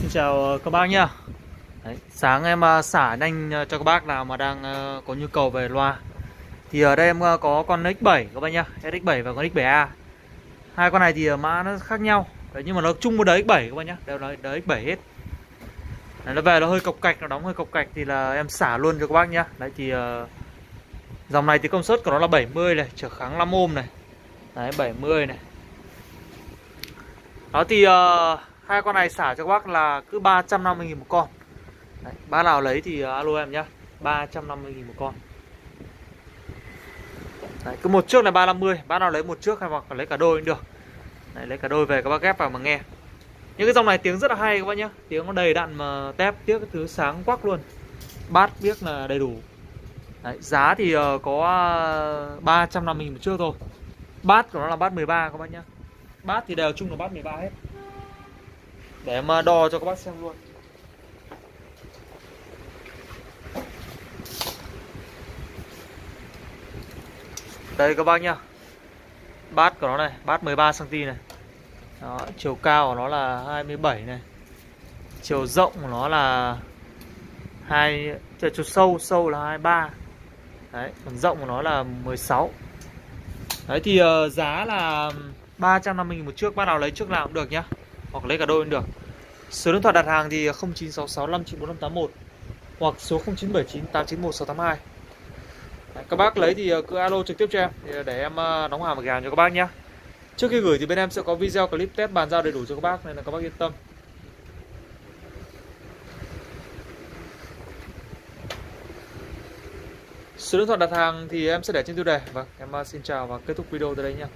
Xin chào ờ, các bác nhá. Đấy, Sáng em ờ, xả nhanh ờ, cho các bác nào mà đang có nhu cầu về loa. Thì ở đây em có con X7 các bác nhá SX7 và con X7A Hai con này thì mã nó khác nhau. Đấy, Nhưng mà nó chung một đời X7 các bác nhá. Đều là đời X7 hết. Đấy, Nó về nó hơi cọc cạch, nó đóng hơi cọc cạch Thì là em xả luôn cho các bác nhá. Đấy thì Dòng này thì công suất của nó là 70 này Trở kháng 5 ôm này. Đấy 70 này. Đó thì uh, hai con này xả cho các bác là cứ 350 000 một con. Đấy, bác nào lấy thì uh, alo em nhá. 350 000 một con. Đấy, cứ một trước là 350 bác nào lấy một trước hay hoặc lấy cả đôi cũng được. Đấy, lấy cả đôi về các bác ghép vào mà nghe. Những cái dòng này tiếng rất là hay các bác nhá. Tiếng nó đầy đặn mà tép tiếc thứ sáng quắc luôn. Bát biết là đầy đủ. Đấy, giá thì ờ, có uh, 350 000 một trước thôi. Bát của nó là bát 13 các bác nhá. Bát thì đều chung là bát 13 hết để em uh, đo cho các bác xem luôn. Đây các bác nhá. Bát của nó này bát 13 cm này. Đó, chiều cao của nó là 27 này. Chiều rộng của nó là hai chiều sâu sâu là 23 đấy còn rộng của nó là 16 đấy thì uh, giá là 350 000 một chiếc bác nào lấy trước nào cũng được nhá hoặc lấy cả đôi cũng được. Số điện thoại đặt hàng thì 0966 594581 hoặc số 0979 891 682 các bác lấy thì ờ, cứ alo trực tiếp cho em ờ, để em ờ, đóng hàng và gà cho các bác nhé trước khi gửi thì bên em sẽ có video clip test bàn giao đầy đủ cho các bác, nên là các bác yên tâm. Số điện thoại đặt hàng thì em sẽ để trên tiêu đề. Vâng em xin chào và kết thúc video tại đây nhé